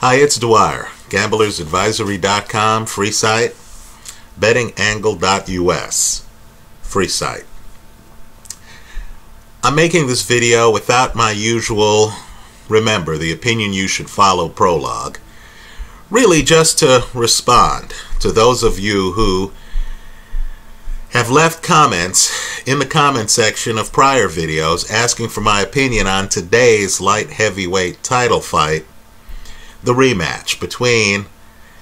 Hi, it's Dwyer, gamblersadvisory.com, free site, bettingangle.us, free site. I'm making this video without my usual, remember, the opinion you should follow prologue, really just to respond to those of you who have left comments in the comment section of prior videos asking for my opinion on today's light heavyweight title fight, the rematch between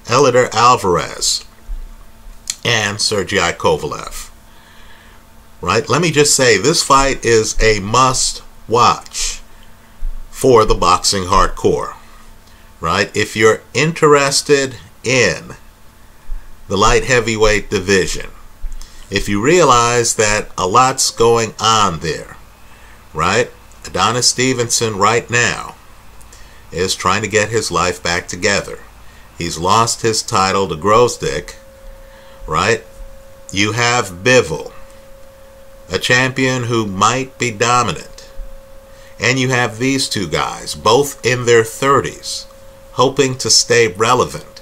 Eleider Alvarez and Sergey Kovalev. Right? Let me just say this fight is a must watch for the boxing hardcore. Right? If you're interested in the light heavyweight division, if you realize that a lot's going on there, right? Adonis Stevenson right now is trying to get his life back together. He's lost his title to Gvozdyk, right? You have Bivol, a champion who might be dominant. And you have these two guys, both in their 30s, hoping to stay relevant,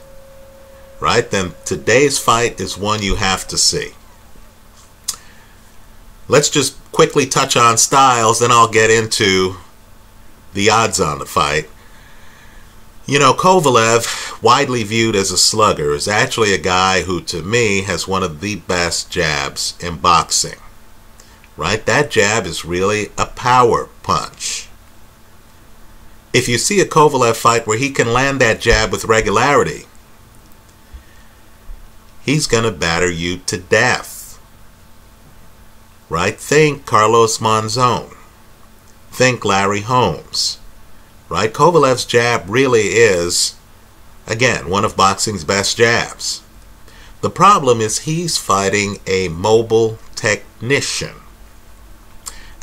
right? Then today's fight is one you have to see. Let's just quickly touch on styles, then I'll get into the odds on the fight. You know, Kovalev, widely viewed as a slugger, is actually a guy who, to me, has one of the best jabs in boxing. Right? That jab is really a power punch. If you see a Kovalev fight where he can land that jab with regularity, he's going to batter you to death right? Think Carlos Monzon. Think Larry Holmes, right? Kovalev's jab really is, again, one of boxing's best jabs. The problem is he's fighting a mobile technician.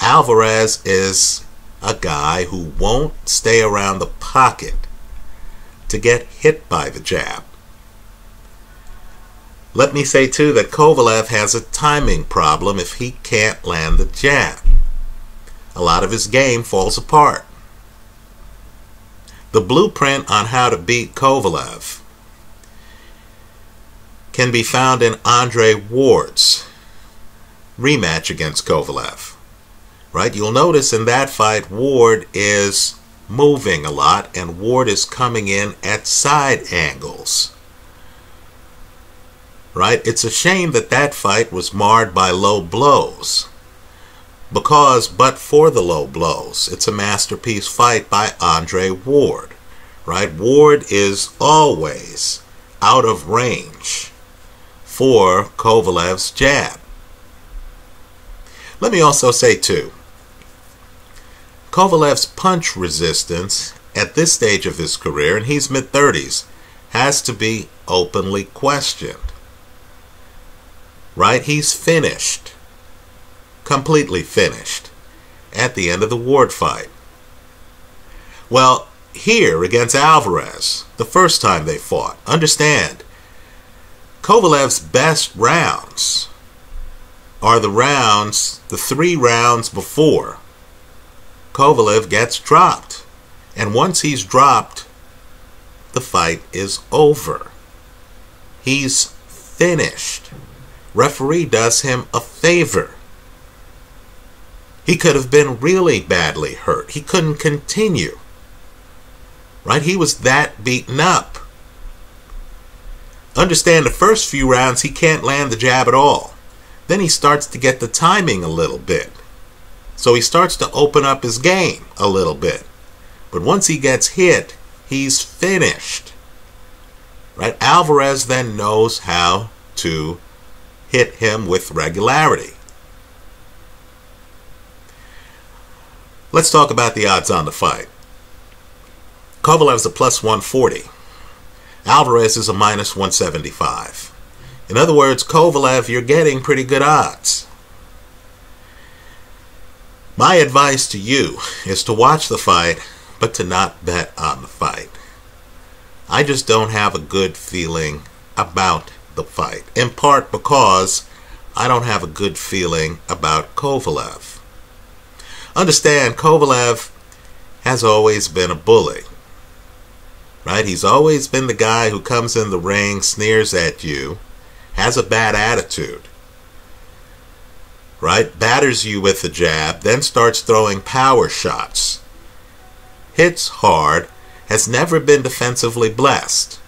Alvarez is a guy who won't stay around the pocket to get hit by the jab. Let me say too that Kovalev has a timing problem if he can't land the jab. A lot of his game falls apart. The blueprint on how to beat Kovalev can be found in Andre Ward's rematch against Kovalev. Right? You'll notice in that fight Ward is moving a lot and Ward is coming in at side angles right? It's a shame that that fight was marred by low blows. Because, but for the low blows, it's a masterpiece fight by Andre Ward, right? Ward is always out of range for Kovalev's jab. Let me also say, too, Kovalev's punch resistance at this stage of his career, and he's mid 30s, has to be openly questioned right? He's finished, completely finished at the end of the Ward fight. Well, here against Alvarez, the first time they fought, understand, Kovalev's best rounds are the rounds, the three rounds before Kovalev gets dropped. And once he's dropped, the fight is over. He's finished referee does him a favor. He could have been really badly hurt. He couldn't continue. Right? He was that beaten up. Understand the first few rounds he can't land the jab at all. Then he starts to get the timing a little bit. So he starts to open up his game a little bit. But once he gets hit, he's finished. Right? Alvarez then knows how to hit him with regularity. Let's talk about the odds on the fight. Kovalev's a plus 140. Alvarez is a minus 175. In other words, Kovalev, you're getting pretty good odds. My advice to you is to watch the fight, but to not bet on the fight. I just don't have a good feeling about the fight, in part because I don't have a good feeling about Kovalev. Understand, Kovalev has always been a bully. Right? He's always been the guy who comes in the ring, sneers at you, has a bad attitude. Right? Batters you with the jab, then starts throwing power shots. Hits hard, has never been defensively blessed.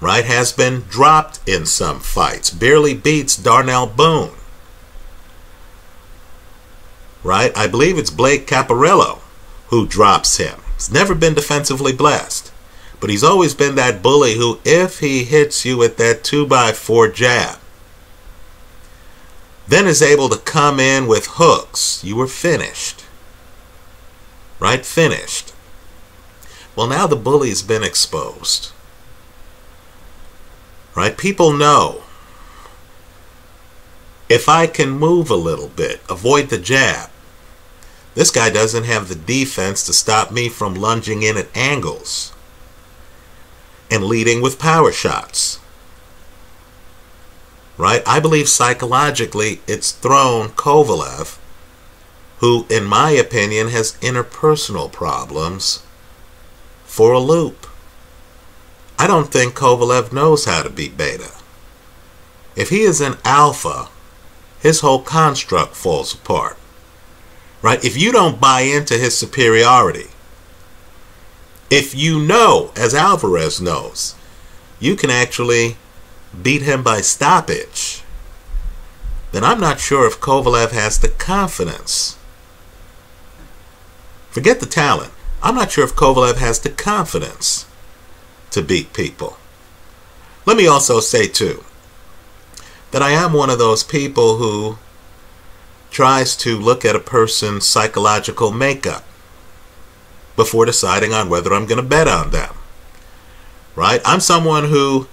Right? Has been dropped in some fights. Barely beats Darnell Boone. Right? I believe it's Blake Caparello who drops him. He's never been defensively blessed. But he's always been that bully who, if he hits you with that 2x4 jab, then is able to come in with hooks. You were finished. Right? Finished. Well, now the bully's been exposed. Right? People know if I can move a little bit, avoid the jab, this guy doesn't have the defense to stop me from lunging in at angles and leading with power shots. Right? I believe psychologically it's thrown Kovalev, who, in my opinion, has interpersonal problems, for a loop. I don't think Kovalev knows how to beat beta. If he is an alpha, his whole construct falls apart. Right? If you don't buy into his superiority, if you know, as Alvarez knows, you can actually beat him by stoppage, then I'm not sure if Kovalev has the confidence. Forget the talent. I'm not sure if Kovalev has the confidence to beat people. Let me also say, too, that I am one of those people who tries to look at a person's psychological makeup before deciding on whether I'm going to bet on them. Right? I'm someone who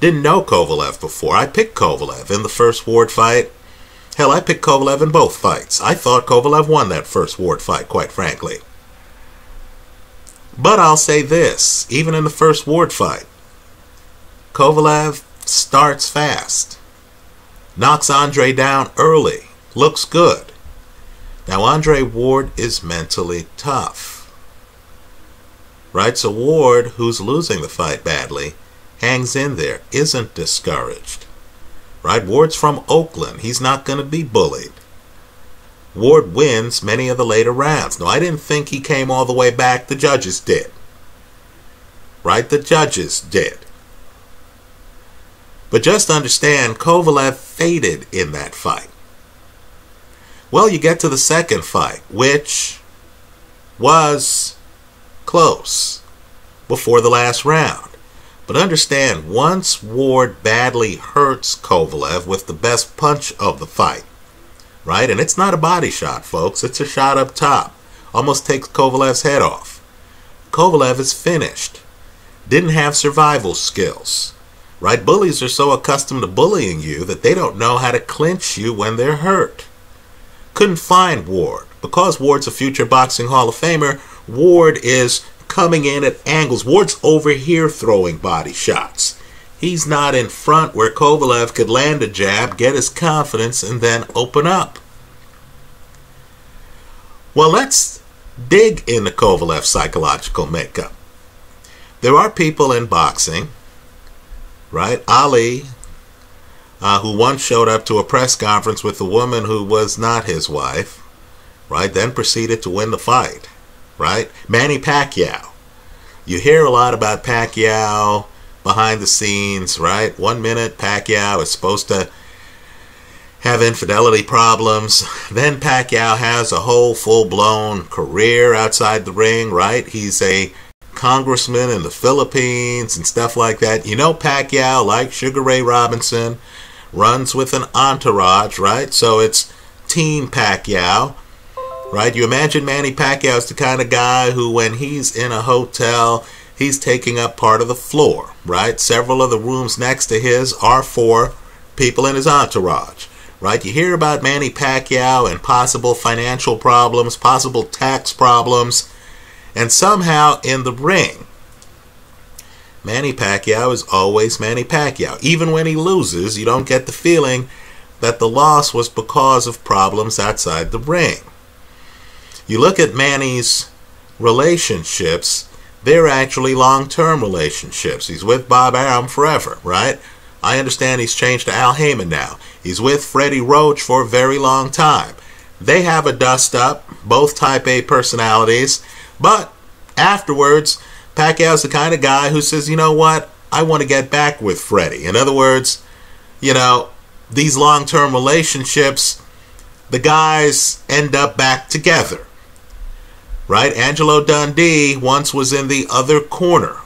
didn't know Kovalev before. I picked Kovalev in the first Ward fight. Hell, I picked Kovalev in both fights. I thought Kovalev won that first Ward fight, quite frankly. But I'll say this even in the first Ward fight, Kovalev starts fast, knocks Andre down early, looks good. Now, Andre Ward is mentally tough. Right? So, Ward, who's losing the fight badly, hangs in there, isn't discouraged. Right? Ward's from Oakland. He's not going to be bullied. Ward wins many of the later rounds. No, I didn't think he came all the way back. The judges did. Right? The judges did. But just understand, Kovalev faded in that fight. Well, you get to the second fight, which was close before the last round. But understand, once Ward badly hurts Kovalev with the best punch of the fight, right? And it's not a body shot, folks. It's a shot up top. Almost takes Kovalev's head off. Kovalev is finished. Didn't have survival skills. Right? Bullies are so accustomed to bullying you that they don't know how to clinch you when they're hurt. Couldn't find Ward. Because Ward's a future boxing Hall of Famer, Ward is coming in at angles. Ward's over here throwing body shots. He's not in front where Kovalev could land a jab, get his confidence, and then open up. Well, let's dig into Kovalev's psychological makeup. There are people in boxing, right? Ali, uh, who once showed up to a press conference with a woman who was not his wife, right? Then proceeded to win the fight, right? Manny Pacquiao. You hear a lot about Pacquiao behind the scenes, right? One minute Pacquiao is supposed to have infidelity problems. Then Pacquiao has a whole full blown career outside the ring, right? He's a congressman in the Philippines and stuff like that. You know, Pacquiao, like Sugar Ray Robinson, runs with an entourage, right? So it's Team Pacquiao, right? You imagine Manny Pacquiao is the kind of guy who, when he's in a hotel, he's taking up part of the floor, right? Several of the rooms next to his are for people in his entourage, right? You hear about Manny Pacquiao and possible financial problems, possible tax problems, and somehow in the ring, Manny Pacquiao is always Manny Pacquiao. Even when he loses, you don't get the feeling that the loss was because of problems outside the ring. You look at Manny's relationships, they're actually long term relationships. He's with Bob Arum forever, right? I understand he's changed to Al Haymon now. He's with Freddie Roach for a very long time. They have a dust up, both type A personalities, but afterwards, Pacquiao's the kind of guy who says, you know what, I want to get back with Freddie. In other words, you know, these long term relationships, the guys end up back together. Right? Angelo Dundee once was in the other corner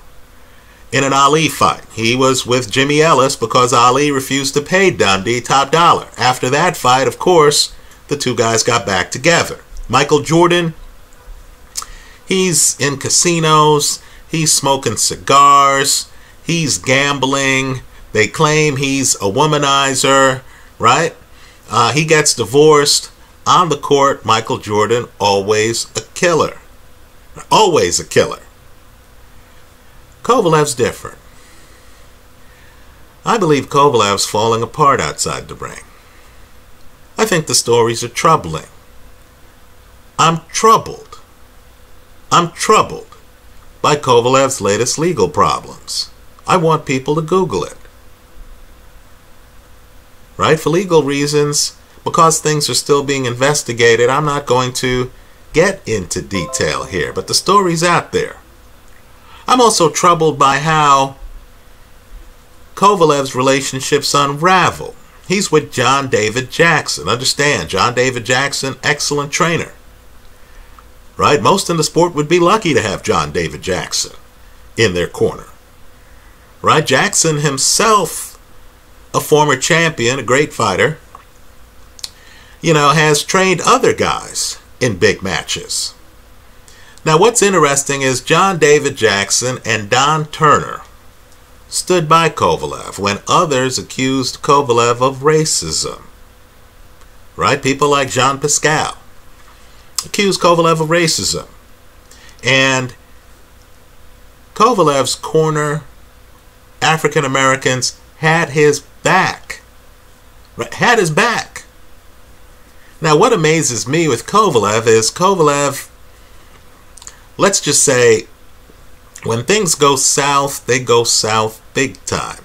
in an Ali fight. He was with Jimmy Ellis because Ali refused to pay Dundee top dollar. After that fight, of course, the two guys got back together. Michael Jordan, he's in casinos, he's smoking cigars, he's gambling. They claim he's a womanizer, right? Uh, he gets divorced. On the court, Michael Jordan, always a killer. Always a killer. Kovalev's different. I believe Kovalev's falling apart outside the ring. I think the stories are troubling. I'm troubled. I'm troubled by Kovalev's latest legal problems. I want people to Google it. Right? For legal reasons, because things are still being investigated, I'm not going to get into detail here, but the story's out there. I'm also troubled by how Kovalev's relationships unravel. He's with John David Jackson. Understand, John David Jackson, excellent trainer. Right? Most in the sport would be lucky to have John David Jackson in their corner. Right? Jackson himself, a former champion, a great fighter, you know, has trained other guys in big matches. Now, what's interesting is John David Jackson and Don Turner stood by Kovalev when others accused Kovalev of racism. Right? People like Jean Pascal accused Kovalev of racism. And Kovalev's corner African Americans had his back. Had his back. Now, what amazes me with Kovalev is Kovalev let's just say when things go south, they go south big time.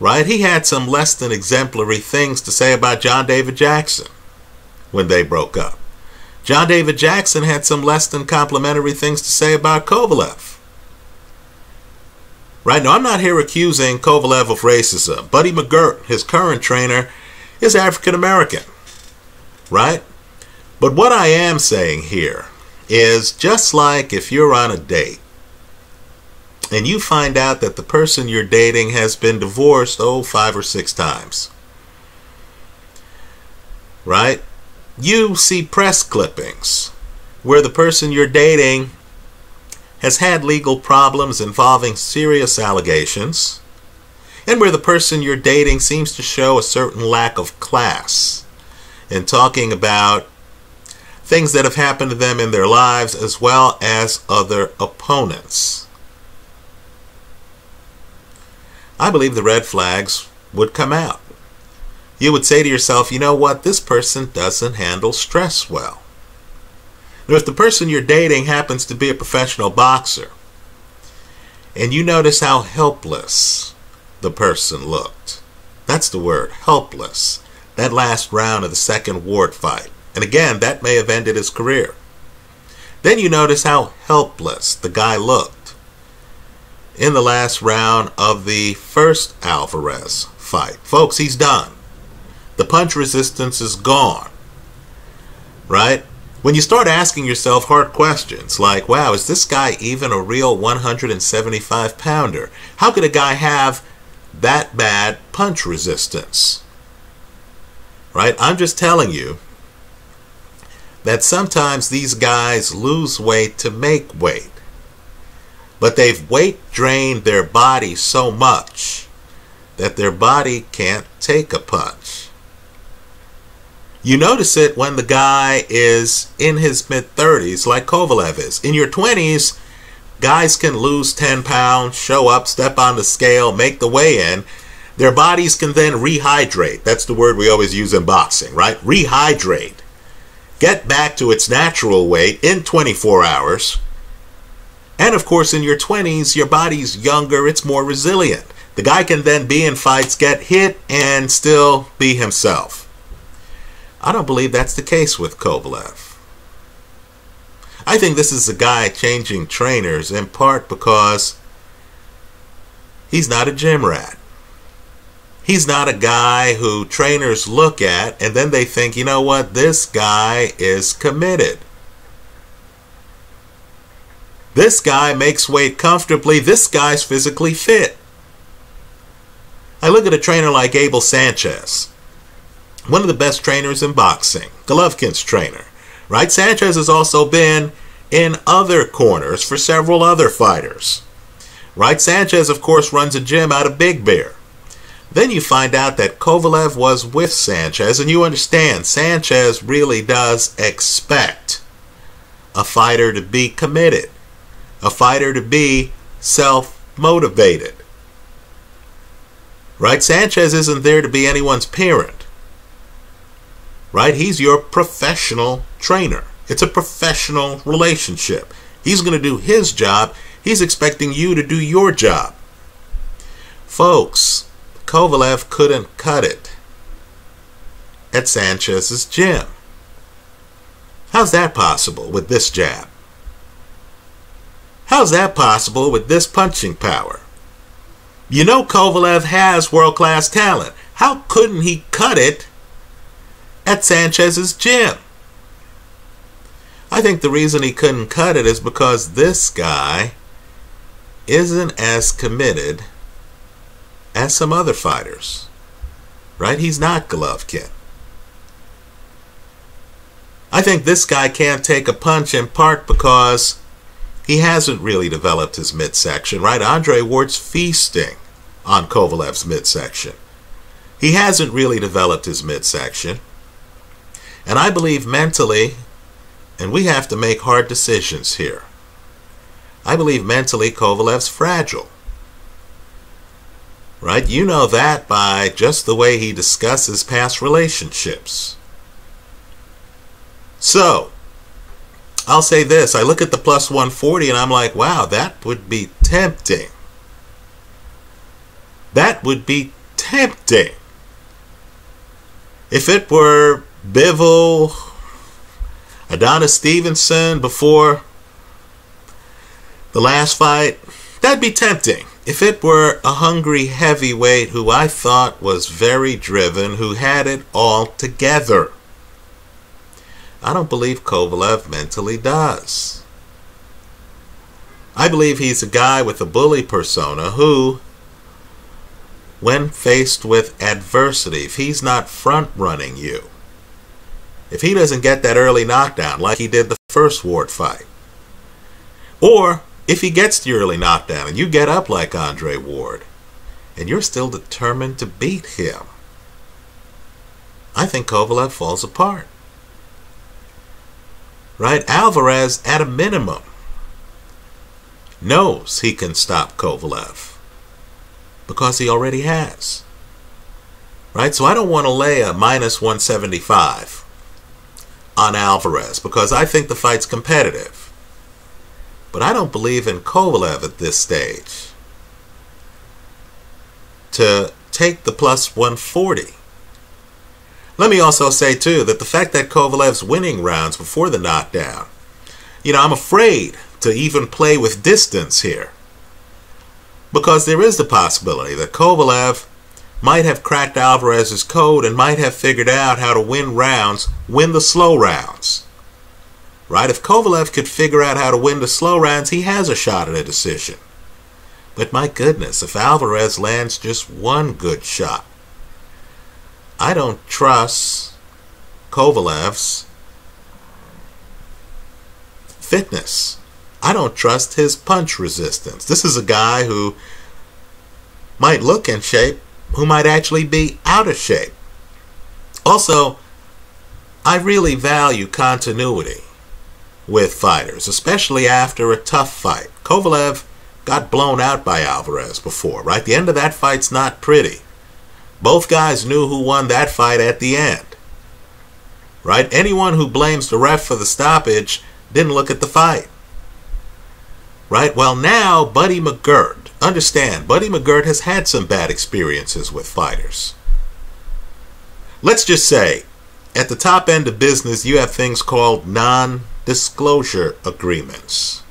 Right? He had some less than exemplary things to say about John David Jackson when they broke up. John David Jackson had some less than complimentary things to say about Kovalev. Right now, I'm not here accusing Kovalev of racism. Buddy McGirt, his current trainer, is African American. Right? But what I am saying here is just like if you're on a date and you find out that the person you're dating has been divorced, oh, five or six times. Right? You see press clippings where the person you're dating has had legal problems involving serious allegations, and where the person you're dating seems to show a certain lack of class in talking about things that have happened to them in their lives as well as other opponents. I believe the red flags would come out. You would say to yourself, you know what, this person doesn't handle stress well. Now, if the person you're dating happens to be a professional boxer, and you notice how helpless the person looked, that's the word, helpless, that last round of the second ward fight, and again, that may have ended his career. Then you notice how helpless the guy looked in the last round of the first Alvarez fight. Folks, he's done. The punch resistance is gone. Right? When you start asking yourself hard questions like, wow, is this guy even a real 175 pounder? How could a guy have that bad punch resistance? Right? I'm just telling you that sometimes these guys lose weight to make weight. But they've weight drained their body so much that their body can't take a punch. You notice it when the guy is in his mid 30s, like Kovalev is. In your 20s, guys can lose 10 pounds, show up, step on the scale, make the weigh in. Their bodies can then rehydrate. That's the word we always use in boxing, right? Rehydrate get back to its natural weight in 24 hours, And of course, in your 20s, your body's younger, it's more resilient. The guy can then be in fights, get hit, and still be himself. I don't believe that's the case with Kovalev. I think this is a guy changing trainers in part because he's not a gym rat. He's not a guy who trainers look at and then they think, you know what, this guy is committed. This guy makes weight comfortably. This guy's physically fit. I look at a trainer like Abel Sanchez, one of the best trainers in boxing, Golovkin's trainer, right? Sanchez has also been in other corners for several other fighters, right? Sanchez, of course, runs a gym out of Big Bear. Then you find out that Kovalev was with Sanchez, and you understand Sanchez really does expect a fighter to be committed, a fighter to be self motivated. Right? Sanchez isn't there to be anyone's parent. Right? He's your professional trainer. It's a professional relationship. He's going to do his job. He's expecting you to do your job. Folks, Kovalev couldn't cut it at Sanchez's gym. How's that possible with this jab? How's that possible with this punching power? You know Kovalev has world class talent. How couldn't he cut it at Sanchez's gym? I think the reason he couldn't cut it is because this guy isn't as committed as some other fighters. Right? He's not Golovkin. I think this guy can't take a punch in part because he hasn't really developed his midsection, right? Andre Ward's feasting on Kovalev's midsection. He hasn't really developed his midsection. And I believe mentally, and we have to make hard decisions here. I believe mentally Kovalev's fragile. Right? You know that by just the way he discusses past relationships. So, I'll say this. I look at the plus 140 and I'm like, wow, that would be tempting. That would be tempting. If it were Bivol, Adonis Stevenson before the last fight, that'd be tempting. If it were a hungry heavyweight who I thought was very driven, who had it all together. I don't believe Kovalev mentally does. I believe he's a guy with a bully persona who, when faced with adversity, if he's not front running you, if he doesn't get that early knockdown like he did the first Ward fight, or if he gets the early knockdown and you get up like Andre Ward and you're still determined to beat him, I think Kovalev falls apart. Right? Alvarez, at a minimum, knows he can stop Kovalev because he already has. Right? So I don't want to lay a minus 175 on Alvarez because I think the fight's competitive. But I don't believe in Kovalev at this stage to take the plus 140. Let me also say, too, that the fact that Kovalev's winning rounds before the knockdown, you know, I'm afraid to even play with distance here. Because there is the possibility that Kovalev might have cracked Alvarez's code and might have figured out how to win rounds, win the slow rounds right? If Kovalev could figure out how to win the slow rounds, he has a shot at a decision. But my goodness, if Alvarez lands just one good shot, I don't trust Kovalev's fitness. I don't trust his punch resistance. This is a guy who might look in shape, who might actually be out of shape. Also, I really value continuity with fighters, especially after a tough fight. Kovalev got blown out by Alvarez before, right? The end of that fight's not pretty. Both guys knew who won that fight at the end. Right? Anyone who blames the ref for the stoppage didn't look at the fight. Right? Well, now Buddy McGirt, understand, Buddy McGirt has had some bad experiences with fighters. Let's just say, at the top end of business, you have things called non disclosure agreements.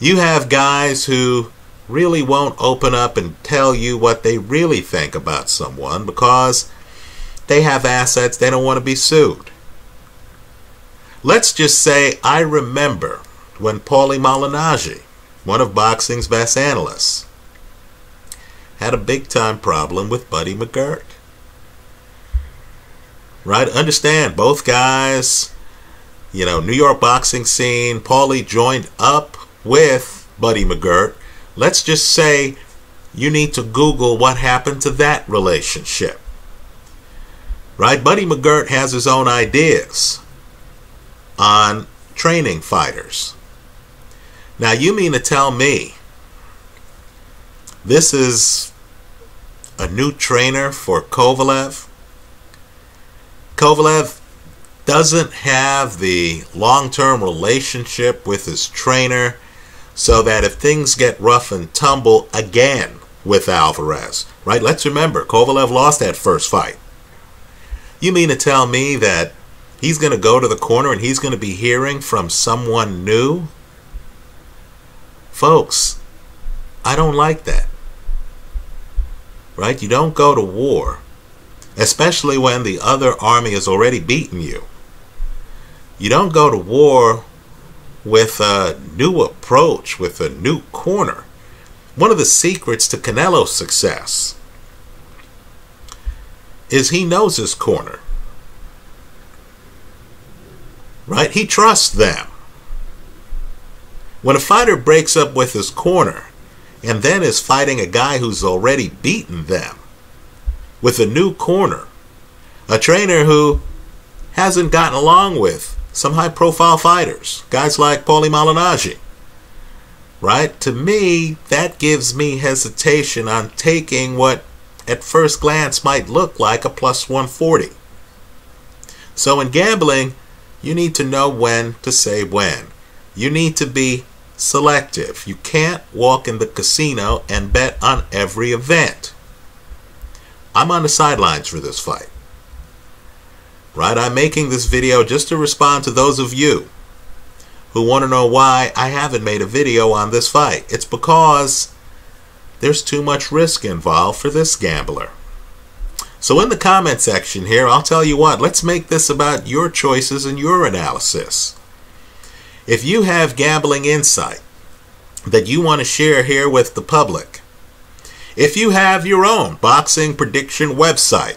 You have guys who really won't open up and tell you what they really think about someone because they have assets, they don't want to be sued. Let's just say I remember when Paulie Malignaggi, one of boxing's best analysts, had a big time problem with Buddy McGirt. Right? Understand, both guys, you know, New York boxing scene, Paulie joined up with Buddy McGirt. Let's just say you need to Google what happened to that relationship. Right? Buddy McGirt has his own ideas on training fighters. Now, you mean to tell me this is a new trainer for Kovalev? Kovalev doesn't have the long term relationship with his trainer so that if things get rough and tumble again with Alvarez, right? Let's remember, Kovalev lost that first fight. You mean to tell me that he's going to go to the corner and he's going to be hearing from someone new? Folks, I don't like that. Right? You don't go to war, especially when the other army has already beaten you. You don't go to war with a new approach, with a new corner. One of the secrets to Canelo's success is he knows his corner. Right? He trusts them. When a fighter breaks up with his corner and then is fighting a guy who's already beaten them with a new corner, a trainer who hasn't gotten along with some high profile fighters, guys like Paulie Malignaggi. Right? To me, that gives me hesitation on taking what at first glance might look like a plus 140. So in gambling, you need to know when to say when. You need to be selective. You can't walk in the casino and bet on every event. I'm on the sidelines for this fight right? I'm making this video just to respond to those of you who want to know why I haven't made a video on this fight. It's because there's too much risk involved for this gambler. So in the comment section here, I'll tell you what, let's make this about your choices and your analysis. If you have gambling insight that you want to share here with the public, if you have your own boxing prediction website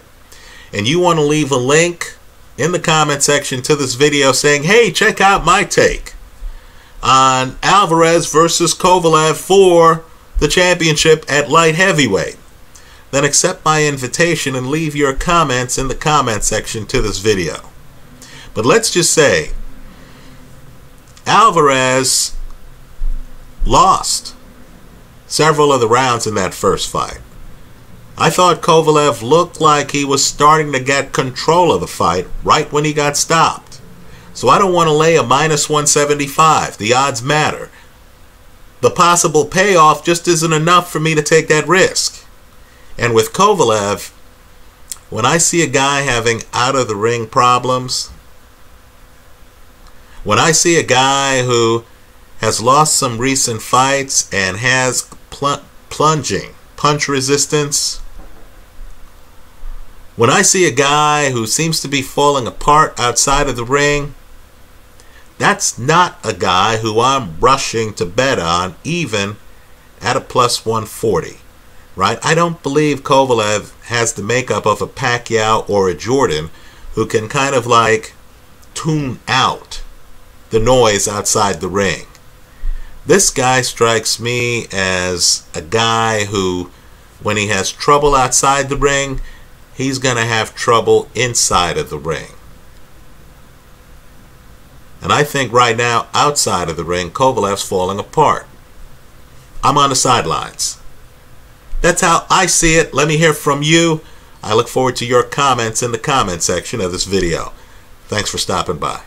and you want to leave a link in the comment section to this video saying, hey, check out my take on Alvarez versus Kovalev for the championship at light heavyweight. Then accept my invitation and leave your comments in the comment section to this video. But let's just say Alvarez lost several of the rounds in that first fight. I thought Kovalev looked like he was starting to get control of the fight right when he got stopped. So I don't want to lay a minus 175. The odds matter. The possible payoff just isn't enough for me to take that risk. And with Kovalev, when I see a guy having out of the ring problems, when I see a guy who has lost some recent fights and has pl plunging punch resistance, when I see a guy who seems to be falling apart outside of the ring, that's not a guy who I'm rushing to bet on, even at a plus 140. Right? I don't believe Kovalev has the makeup of a Pacquiao or a Jordan who can kind of like tune out the noise outside the ring. This guy strikes me as a guy who, when he has trouble outside the ring, he's going to have trouble inside of the ring. And I think right now, outside of the ring, Kovalev's falling apart. I'm on the sidelines. That's how I see it. Let me hear from you. I look forward to your comments in the comment section of this video. Thanks for stopping by.